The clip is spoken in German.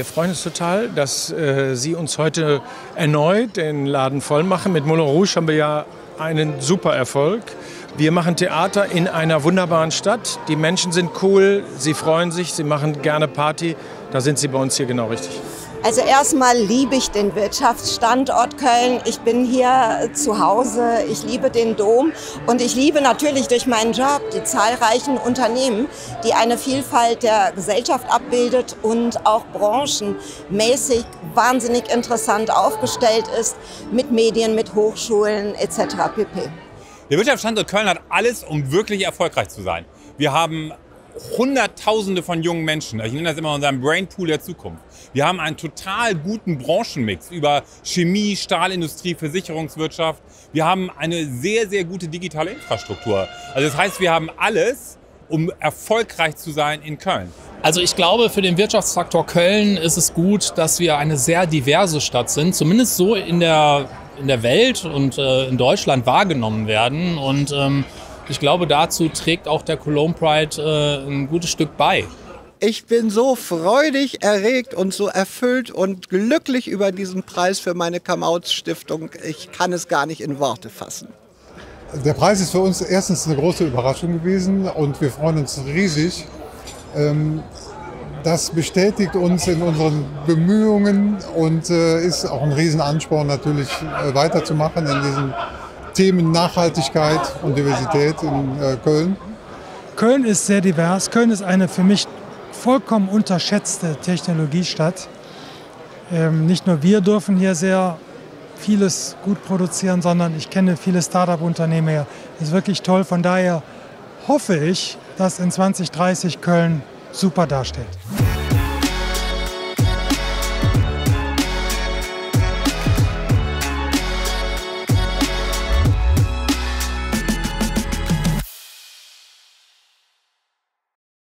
wir freuen uns total, dass äh, Sie uns heute erneut den Laden voll machen. Mit Moulin Rouge haben wir ja einen super Erfolg. Wir machen Theater in einer wunderbaren Stadt. Die Menschen sind cool, sie freuen sich, sie machen gerne Party. Da sind Sie bei uns hier genau richtig. Also erstmal liebe ich den Wirtschaftsstandort Köln. Ich bin hier zu Hause. Ich liebe den Dom und ich liebe natürlich durch meinen Job die zahlreichen Unternehmen, die eine Vielfalt der Gesellschaft abbildet und auch branchenmäßig wahnsinnig interessant aufgestellt ist mit Medien, mit Hochschulen etc. pp. Der Wirtschaftsstandort Köln hat alles, um wirklich erfolgreich zu sein. Wir haben Hunderttausende von jungen Menschen. Ich nenne das immer unseren Brainpool der Zukunft. Wir haben einen total guten Branchenmix über Chemie, Stahlindustrie, Versicherungswirtschaft. Wir haben eine sehr, sehr gute digitale Infrastruktur. Also das heißt, wir haben alles, um erfolgreich zu sein in Köln. Also ich glaube, für den Wirtschaftsfaktor Köln ist es gut, dass wir eine sehr diverse Stadt sind, zumindest so in der, in der Welt und äh, in Deutschland wahrgenommen werden. Und ähm, ich glaube, dazu trägt auch der Cologne Pride äh, ein gutes Stück bei. Ich bin so freudig erregt und so erfüllt und glücklich über diesen Preis für meine Kamauz-Stiftung. Ich kann es gar nicht in Worte fassen. Der Preis ist für uns erstens eine große Überraschung gewesen und wir freuen uns riesig. Ähm, das bestätigt uns in unseren Bemühungen und äh, ist auch ein Riesenansporn natürlich äh, weiterzumachen in diesem Themen Nachhaltigkeit und Diversität in äh, Köln? Köln ist sehr divers. Köln ist eine für mich vollkommen unterschätzte Technologiestadt. Ähm, nicht nur wir dürfen hier sehr vieles gut produzieren, sondern ich kenne viele Start-up-Unternehmen hier. Das ist wirklich toll. Von daher hoffe ich, dass in 2030 Köln super dasteht.